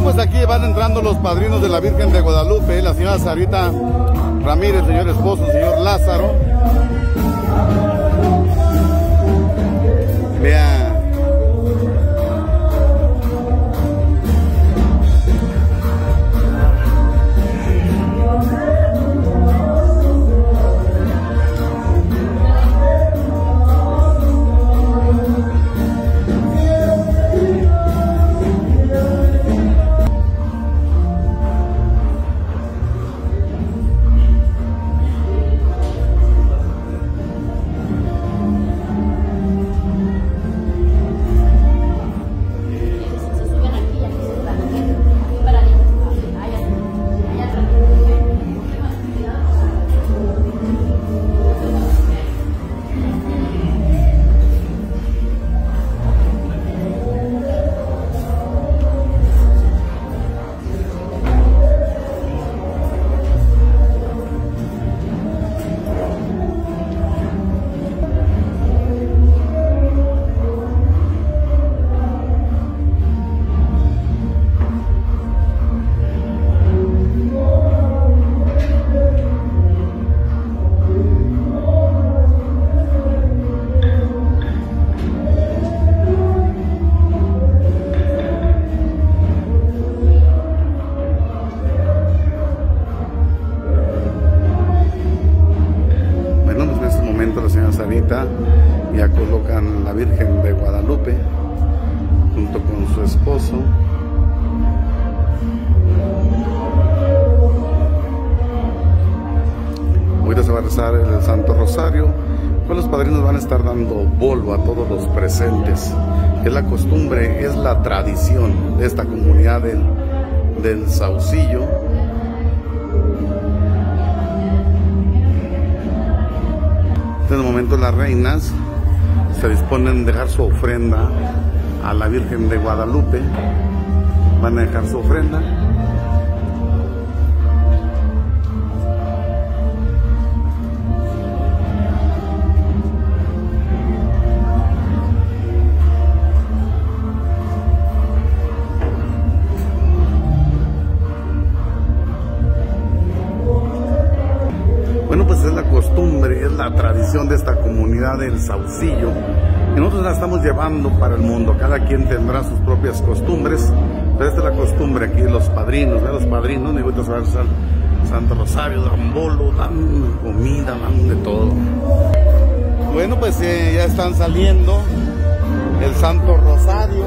Bueno, pues aquí van entrando los padrinos de la Virgen de Guadalupe, la señora Sarita Ramírez, señor esposo, señor Lázaro. Vean. Dando a todos los presentes. Es la costumbre, es la tradición de esta comunidad del, del Saucillo. En este momento las reinas se disponen a dejar su ofrenda a la Virgen de Guadalupe. Van a dejar su ofrenda. De esta comunidad del Saucillo. Y nosotros la estamos llevando para el mundo. Cada quien tendrá sus propias costumbres. Pero esta es la costumbre aquí de los padrinos, de los padrinos. Se va a Santo Rosario, dan bolo, dan comida, dan de todo. Bueno, pues eh, ya están saliendo el Santo Rosario,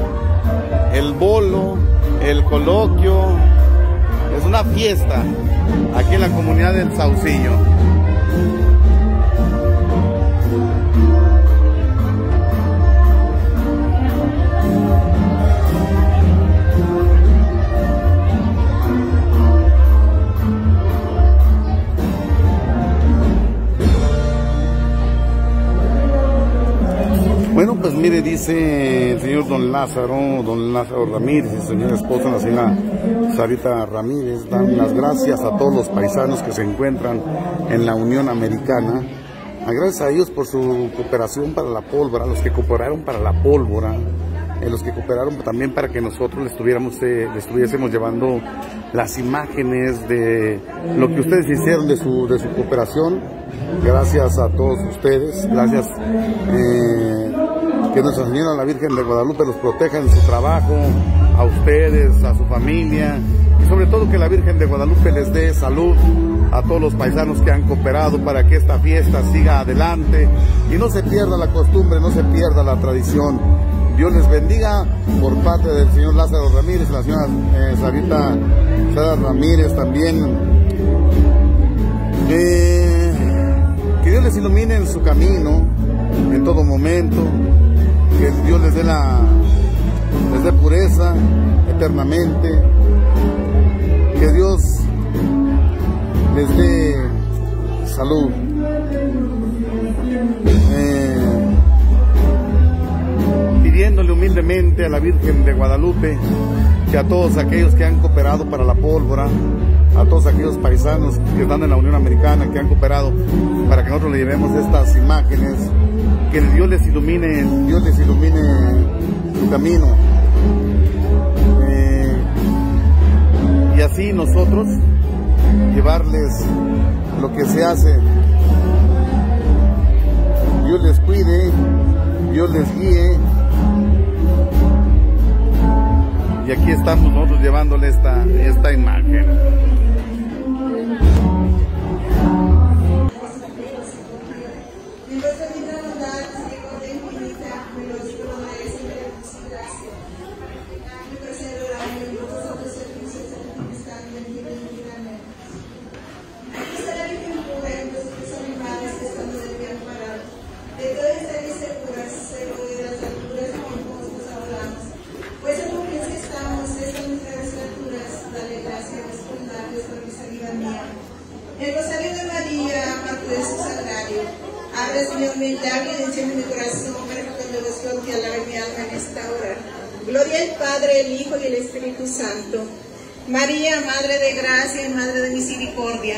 el bolo, el coloquio. Es una fiesta aquí en la comunidad del Saucillo. Pues mire, dice el señor don Lázaro, don Lázaro Ramírez y su señora esposa, la señora Sarita Ramírez, dan las gracias a todos los paisanos que se encuentran en la Unión Americana. Gracias a ellos por su cooperación para la pólvora, los que cooperaron para la pólvora, eh, los que cooperaron también para que nosotros le, estuviéramos, eh, estuviésemos llevando las imágenes de lo que ustedes hicieron de su, de su cooperación. Gracias a todos ustedes, gracias. eh, que Nuestra Señora la Virgen de Guadalupe los proteja en su trabajo, a ustedes, a su familia y sobre todo que la Virgen de Guadalupe les dé salud a todos los paisanos que han cooperado para que esta fiesta siga adelante y no se pierda la costumbre, no se pierda la tradición. Dios les bendiga por parte del señor Lázaro Ramírez, la señora eh, Sarita Sara Ramírez también. Eh, que Dios les ilumine en su camino en todo momento, que Dios les dé la les pureza eternamente, que Dios les dé salud. Eh, pidiéndole humildemente a la Virgen de Guadalupe que a todos aquellos que han cooperado para la pólvora, a todos aquellos paisanos que están en la Unión Americana, que han cooperado para que nosotros le llevemos estas imágenes, que Dios les ilumine, Dios les ilumine su camino. Eh, así nosotros llevarles lo que se hace. Dios les cuide, Dios les guíe. Y aquí estamos nosotros llevándole esta, esta imagen. Gloria al Padre, el Hijo y el Espíritu Santo. María, Madre de Gracia y Madre de Misericordia.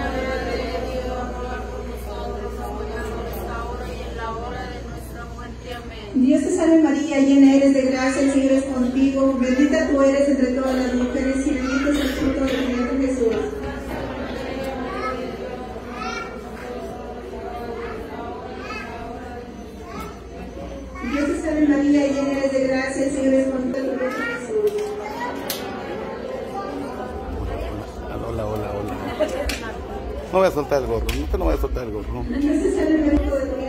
gracia, el Señor es contigo, bendita tú eres entre todas las mujeres y bendito es el fruto de tu vientre Jesús. Dios te salve María, llena eres de gracia, el Señor es contigo, bendito Jesús. Hola, hola, hola. No voy a soltar el gorro, no, no voy a soltar el gorro. Dios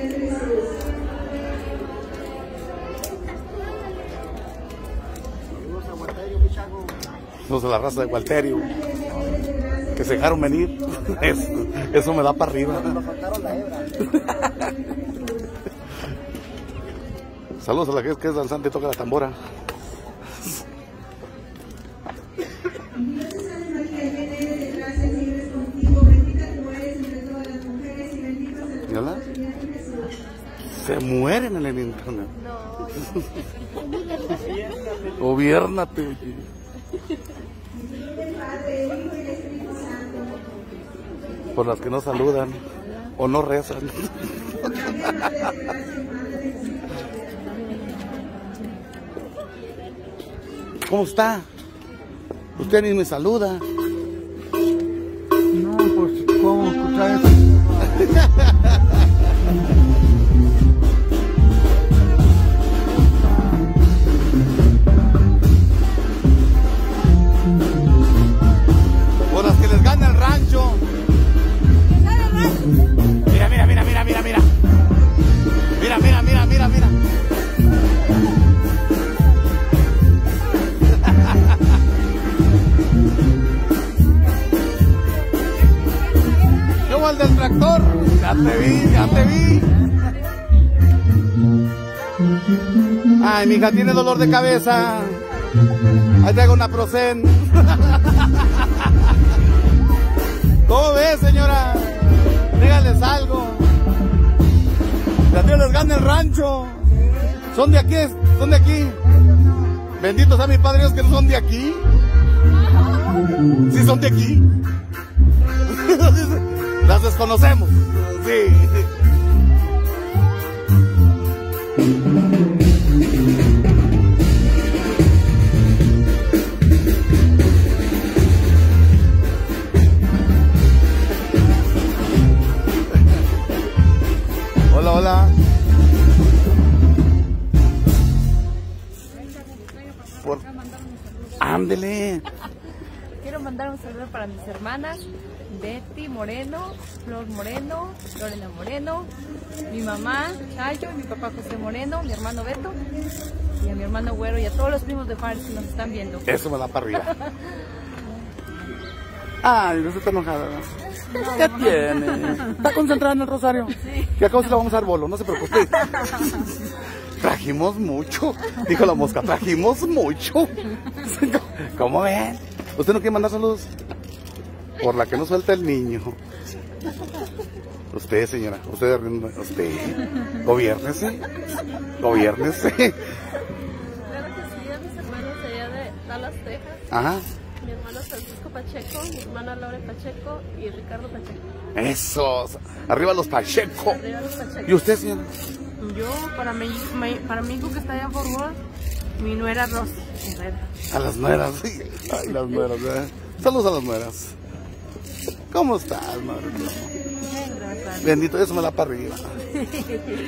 los de la raza de Walterio, que se dejaron venir. Eso, eso me da para arriba. Saludos a la que es, que es danzante y toca la tambora. Se mueren en el internet. No. Gobiernate. Por las que no saludan o no rezan. ¿Cómo está? Usted ni me saluda. Mi tiene dolor de cabeza. Ahí traigo una Procen. ¿Cómo ves, señora? Díganles algo. Ya tío les gana el rancho. ¿Son de aquí? ¿Son de aquí? Benditos a mis padres que no son de aquí. Sí son de aquí. Las desconocemos. Sí. Hola. Por... Ándele. Quiero mandar un saludo para mis hermanas, Betty Moreno, Flor Moreno, Lorena Moreno, mi mamá, Chayo, mi papá José Moreno, mi hermano Beto, y a mi hermano Güero y a todos los primos de Juárez que nos están viendo. Eso me da para arriba. Ay, no se está enojada. ¿Qué tiene? Está concentrada en el rosario. Que acá se la vamos a dar bolo, no se preocupe. Trajimos mucho, dijo la mosca, trajimos mucho. ¿Cómo ven? ¿Usted no quiere mandar saludos? Por la que no suelta el niño. Usted, señora, usted, usted, gobiernese, gobiernese. Claro que sí, a mis hermanos allá de Dallas, Texas, Ajá, hermano Francisco Pacheco, mi hermana Laura Pacheco y Ricardo Pacheco. eso, arriba los Pacheco. Arriba los Pacheco. ¿Y usted, señora? Yo, para mi, para mi hijo que está allá en Fort Worth, mi nuera Rosy Herrera. A las nueras, sí. Ay, las nueras, ¿verdad? Saludos a las nueras. ¿Cómo estás, madre? Bien, gracias. Bendito, eso me da para arriba.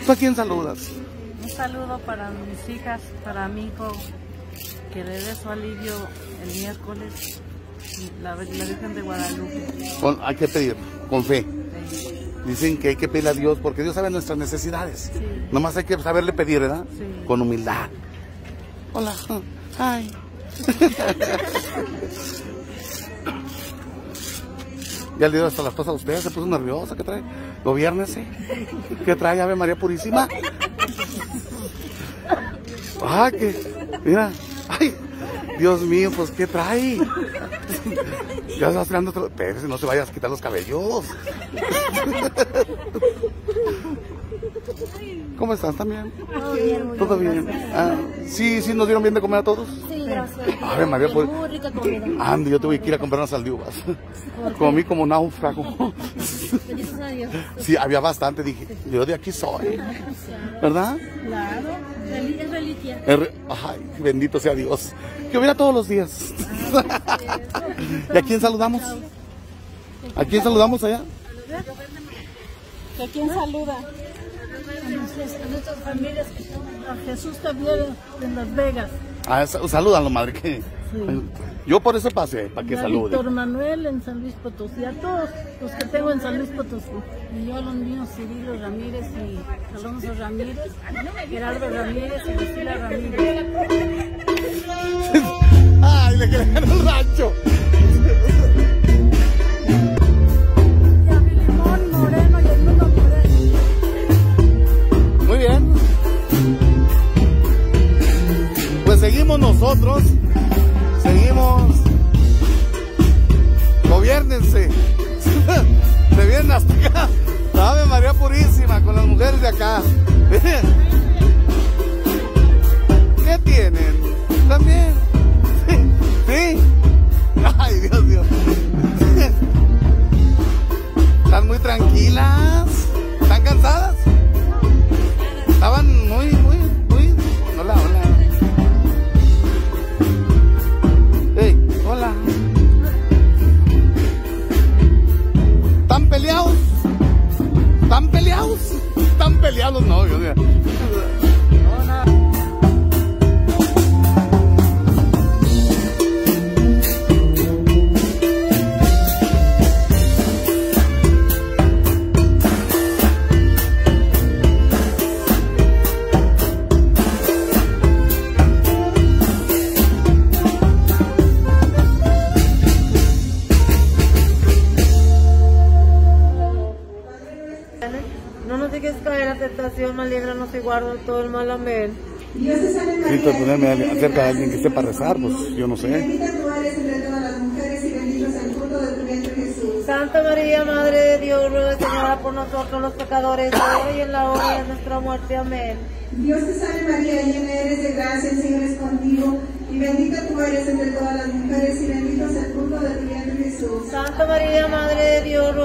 ¿Tú a quién saludas? Un saludo para mis hijas, para mi hijo, que le dé su alivio el miércoles, la, Virgen de Guadalupe. Con- hay que pedir, con fe. Dicen que hay que pedirle a Dios porque Dios sabe nuestras necesidades. Sí. Nomás hay que saberle pedir, ¿verdad? Sí. Con humildad. Hola. Ay. ya le dio hasta las cosas a usted, se puso nerviosa. ¿Qué trae? Gobiérnese. ¿Qué trae Ave María Purísima? Ah, que. Mira. Ay. Dios mío, pues ¿qué trae? Ya estás tirando. Espérese, no se vayas a quitar los cabellos. ¿Cómo estás también? Todo bien, ¿Todo bien? Ah, sí, sí, nos dieron bien de comer a todos. Sí, gracias. Ave María, pues. Muy rica comida. Ande, yo tuve que ir a comprar unas saldiuvas. Comí como náufrago. A. Sí, había bastante, dije, yo de aquí soy. ¿Verdad? Claro. Es reliquia. Ay, bendito sea Dios. Que hubiera todos los días. ¿Y a quién saludamos? ¿A quién saludamos allá? ¿A quién saluda? A nuestras, a nuestras familias que están a Jesús Javier en Las Vegas. Ah, sa- salúdalo, madre. Que... Yo por eso pasé, para que salude. Víctor Manuel en San Luis Potosí. A todos los que tengo en San Luis Potosí. Y yo a los míos, Cirilo Ramírez y Alonso Ramírez, Gerardo Ramírez y Lucila Ramírez. Ay, le quedé en el rancho. Nosotros. Seguimos. Gobiernense. Se vienen hasta acá. Ave María Purísima con las mujeres de acá. ¿Qué tienen? También. La tentación, mas líbranos y guarda todo el mal. Amén. Dios te salve Necesito María. ponerme cerca de alguien que sepa rezar, pues yo no sé. Bendita tú eres entre todas las mujeres y bendito es el fruto de tu vientre Jesús. Santa María, Madre de Dios, ruega Señora por nosotros los pecadores, ahora y en la hora de nuestra muerte. Amén. Dios te salve María, llena eres de gracia, el Señor es contigo, y bendita tú eres entre todas las mujeres, y bendito es el fruto de tu vientre Jesús. Santa María, Madre de Dios,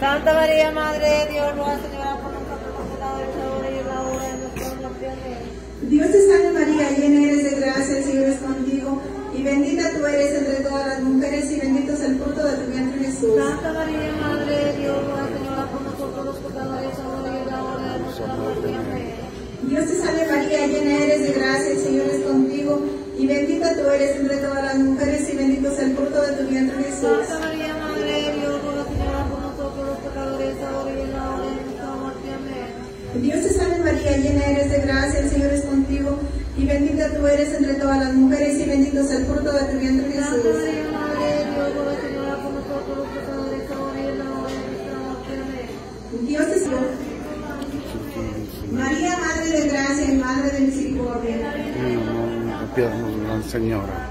Santa María, Madre de Dios, ruega Señora por nosotros los pecadores, ahora y en la hora de nuestra muerte. Dios te salve María, llena eres de gracia, el Señor es contigo, y bendita tú eres entre todas las mujeres, y bendito es el fruto de tu vientre Jesús. Santa María, Madre de Dios, ruega Señora por nosotros los pecadores, ahora y en la hora de nuestra muerte. Dios te salve María, llena eres de gracia, el Señor es contigo, y bendita tú eres entre todas las mujeres, y bendito es el fruto de tu vientre Jesús. Madre de misericordia. No, no, piedad, Gran Señora.